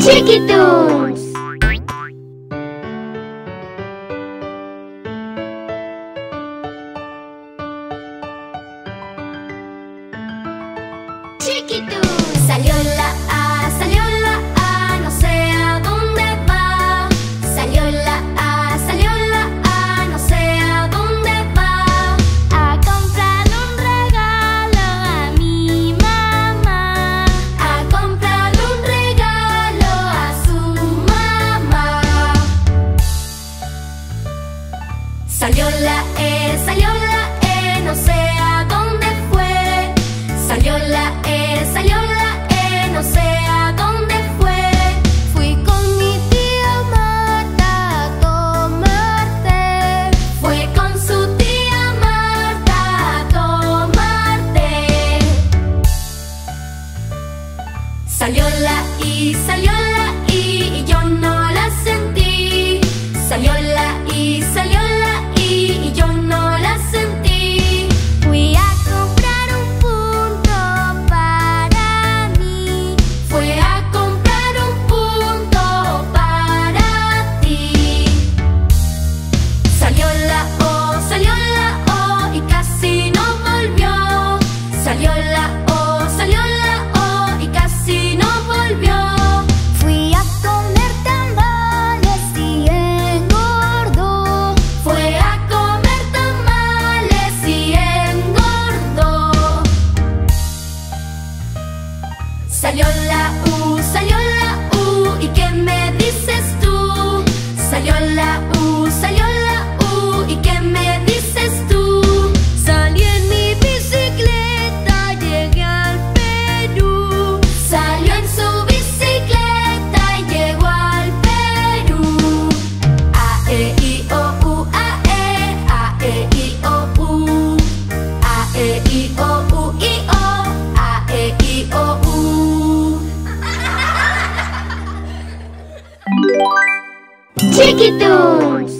¡Chiquitos! ¡Chiquitos! Salió la Salió la E, salió la E, no sé a dónde fue. Salió la E, salió la E, no sé a dónde fue. Fui con mi tía Marta a tomarte. Fue con su tía Marta a tomarte. Salió la I, salió la Salió la U, chiquitos.